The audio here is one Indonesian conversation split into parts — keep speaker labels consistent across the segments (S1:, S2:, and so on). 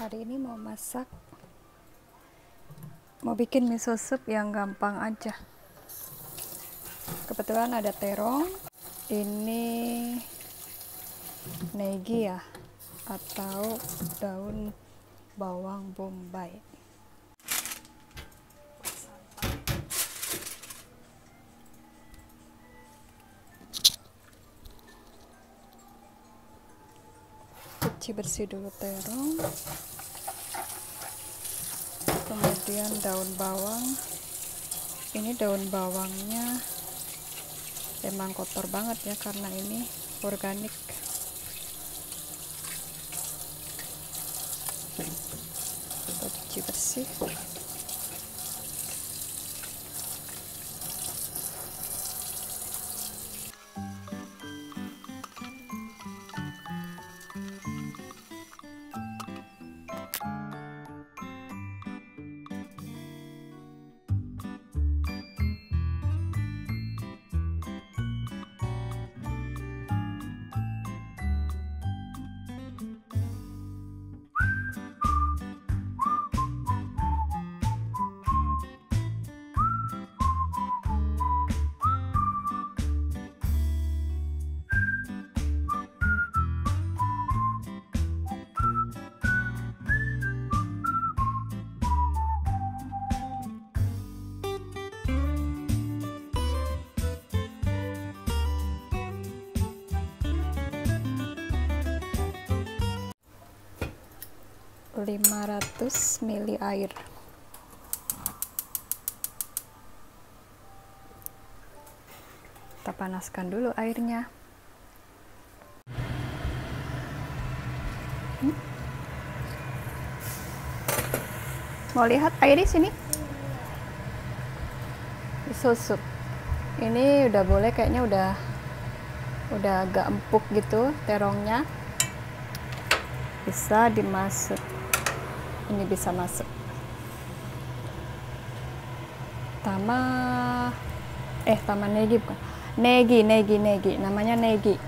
S1: hari ini mau masak mau bikin miso soup yang gampang aja. Kebetulan ada terong ini negi ya atau daun bawang bombay cuci bersih dulu terong. Kemudian daun bawang. Ini daun bawangnya emang kotor banget ya karena ini organik. Kita cuci bersih 500 ml air. Kita panaskan dulu airnya. Hmm? mau lihat air di sini? Susuk ini udah boleh kayaknya udah udah agak empuk gitu terongnya bisa dimasuk. Ini bisa masuk. Tama eh taman negi bukan? Negi negi negi. Namanya negi.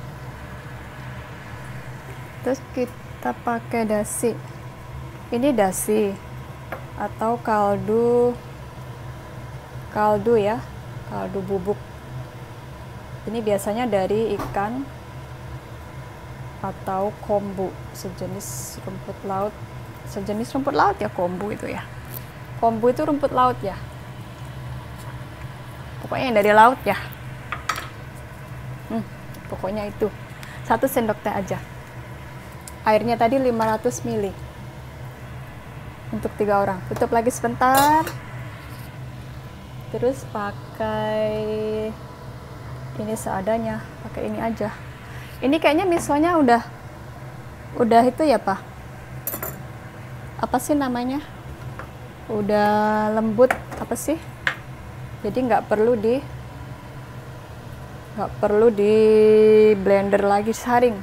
S1: Terus kita pakai dasi. Ini dasi atau kaldu kaldu ya kaldu bubuk. Ini biasanya dari ikan atau kombu sejenis rumput laut sejenis rumput laut ya kombu itu ya. Kombu itu rumput laut ya. Pokoknya yang dari laut ya. Hmm, pokoknya itu. Satu sendok teh aja. Airnya tadi 500 ml untuk tiga orang. Tutup lagi sebentar. Terus pakai ini seadanya. Pakai ini aja ini kayaknya misonya udah udah itu ya pak? Apa sih namanya? Udah lembut apa sih? Jadi nggak perlu di nggak perlu di blender lagi saring.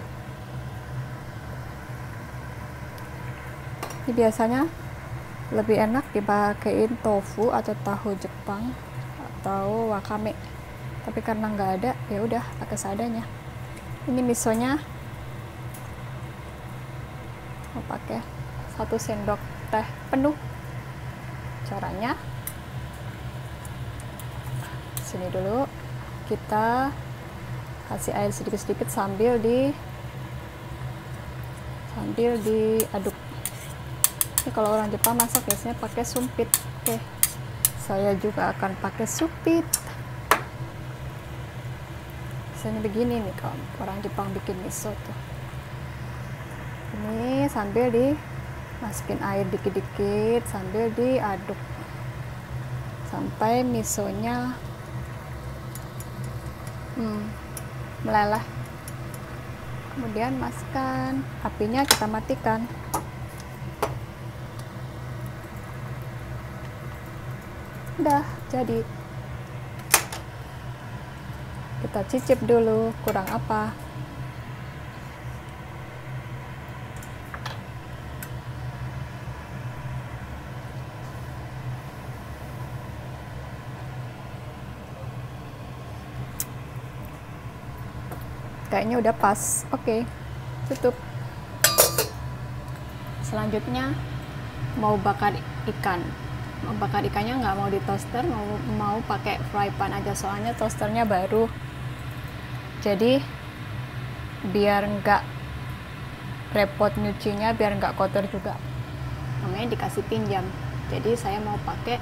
S1: Ini biasanya lebih enak dipakein tofu atau tahu Jepang atau wakame. Tapi karena nggak ada ya udah pakai seadanya ini misonya. Mau pakai satu sendok teh penuh. Caranya. Sini dulu. Kita kasih air sedikit-sedikit sambil di sambil diaduk. Ini kalau orang Jepang masak biasanya pakai sumpit. Oke. Saya juga akan pakai sumpit biasanya begini nih kalau orang Jepang bikin miso tuh. Ini sambil di masukin air dikit-dikit sambil diaduk. Sampai misonya hmm, meleleh kemudian masukkan. Apinya kita matikan. Udah jadi kita cicip dulu kurang apa? Kayaknya udah pas. Oke tutup. Selanjutnya mau bakar ikan. Mau bakar ikannya nggak mau di toaster mau mau pakai fry pan aja. Soalnya toasternya baru jadi biar nggak repot nyucinya biar nggak kotor juga. Namanya dikasih pinjam. Jadi saya mau pakai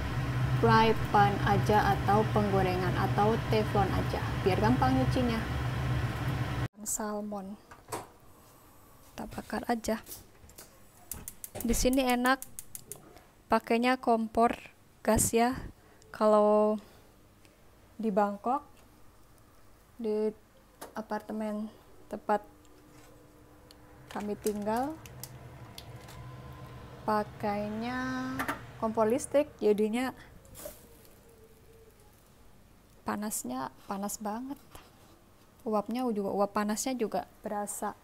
S1: fry pan aja atau penggorengan atau teflon aja biar gampang nyucinya. Salmon. Kita bakar aja. Di sini enak. Pakainya kompor gas ya. Kalau di Bangkok di apartemen tempat kami tinggal pakainya kompor listrik jadinya panasnya panas banget. Uapnya juga uap panasnya juga berasa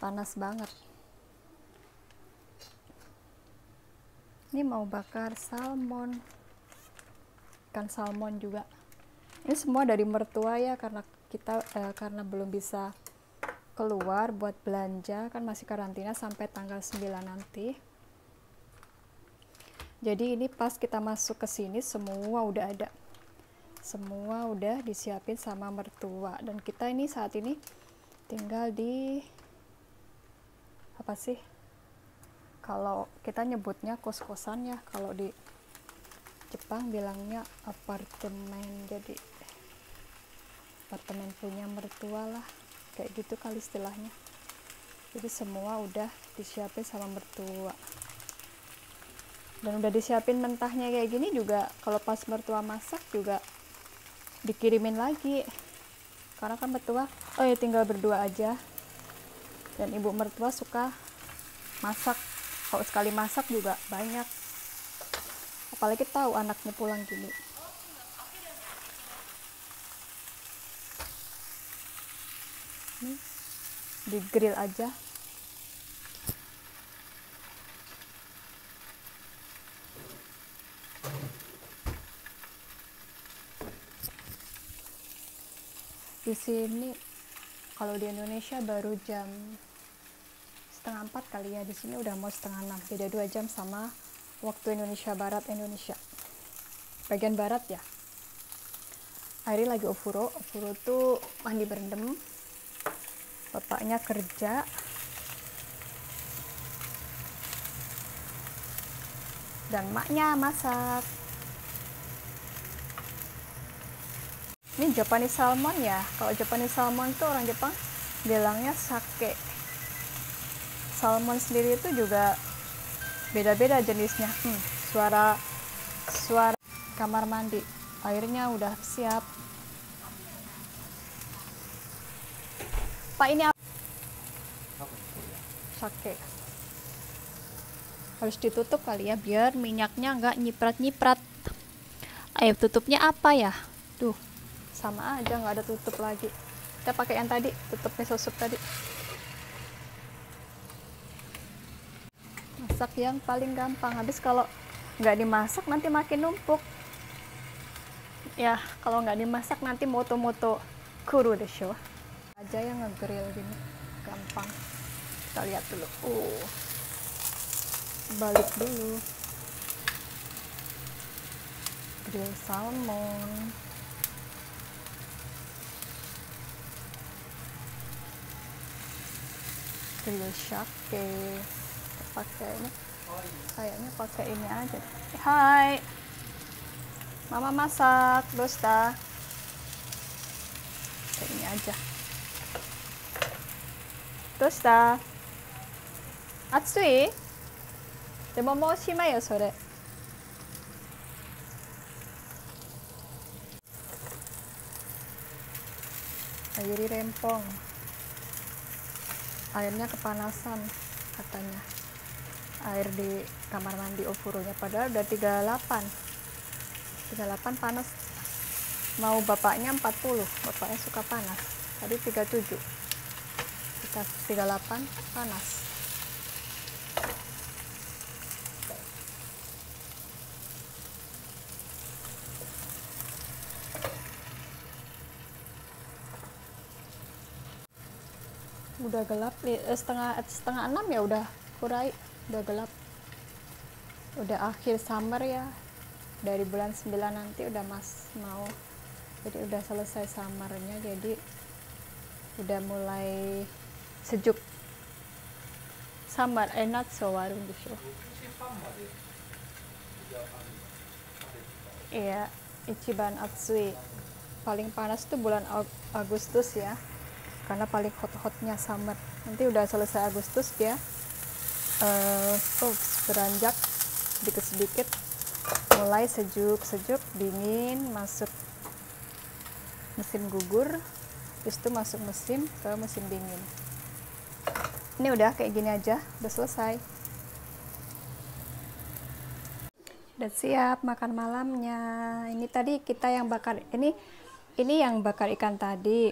S1: panas banget. Ini mau bakar salmon. Ikan salmon juga. Ini semua dari mertua ya karena kita eh, karena belum bisa keluar buat belanja kan masih karantina sampai tanggal 9 nanti. Jadi ini pas kita masuk ke sini semua udah ada. Semua udah disiapin sama mertua. Dan kita ini saat ini tinggal di apa sih? Kalau kita nyebutnya kos-kosan ya kalau di Jepang bilangnya apartemen. Jadi apartemen punya mertua lah. Kayak gitu kali istilahnya. Jadi semua udah disiapin sama mertua. Dan udah disiapin mentahnya kayak gini juga kalau pas mertua masak juga dikirimin lagi. Karena kan mertua oh ya tinggal berdua aja. Dan ibu mertua suka masak. Kalau sekali masak juga banyak. Apalagi tahu anaknya pulang gini ini di grill aja. Di sini kalau di Indonesia baru jam setengah empat kali ya. Di sini udah mau setengah enam. Beda dua jam sama waktu Indonesia Barat Indonesia. Bagian barat ya. Airi lagi ofuro. Ofuro tuh mandi berendam bapaknya kerja. Dan maknya masak. Ini Japanese salmon ya? Kalau Japanese salmon tuh orang Jepang bilangnya sake. Salmon sendiri itu juga beda-beda jenisnya. Hmm, suara suara kamar mandi. Airnya udah siap pak ini apa? Sake. Harus ditutup kali ya biar minyaknya nggak nyiprat-nyiprat. Ayo tutupnya apa ya? Tuh sama aja nggak ada tutup lagi. Kita pakai yang tadi tutup miso tadi. Masak yang paling gampang. Habis kalau nggak dimasak nanti makin numpuk. Ya kalau nggak dimasak nanti moto-moto kuru deh show aja yang ngegrill gini. Gampang. Kita lihat dulu. Uh balik dulu. Grill salmon. Grill shake pakai ini. Kayaknya pakai ini aja. Hai. Mama masak dosta. Ini aja dosta atsui demo mau shima ya sore Ayuri rempong airnya air di kamar mandi padahal udah 38 38 panas. Mau bapaknya 40 bapaknya suka panas. Tadi 37 kita 38 panas. Udah gelap setengah setengah enam ya udah kurai udah gelap. Udah akhir summer ya dari bulan 9 nanti udah mas mau. Jadi udah selesai summernya jadi udah mulai sejuk. Eh not so warm gitu iya Ichiban Atsui. Paling panas tuh bulan Agustus ya karena paling hot-hotnya summer. Nanti udah selesai Agustus ya. Uh, oh, beranjak sedikit-sedikit mulai sejuk-sejuk dingin masuk musim gugur. Terus itu masuk musim ke musim dingin ini udah kayak gini aja udah selesai. Udah siap makan malamnya. Ini tadi kita yang bakar ini ini yang bakar ikan tadi.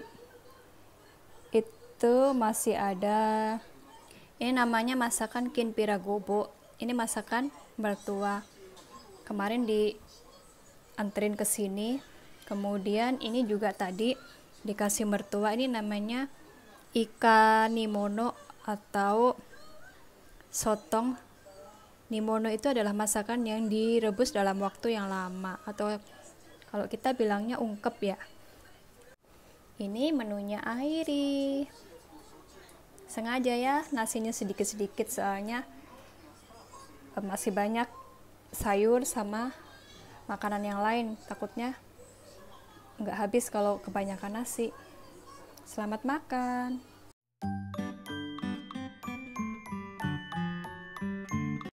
S1: Itu masih ada ini namanya masakan kinpira gobo. Ini masakan mertua. Kemarin di anterin ke sini. Kemudian ini juga tadi dikasih mertua. Ini namanya ikan nimono atau sotong nimono itu adalah masakan yang direbus dalam waktu yang lama atau kalau kita bilangnya ungkep ya. Ini menunya Airi. Sengaja ya nasinya sedikit-sedikit soalnya eh, masih banyak sayur sama makanan yang lain. Takutnya nggak habis kalau kebanyakan nasi. Selamat makan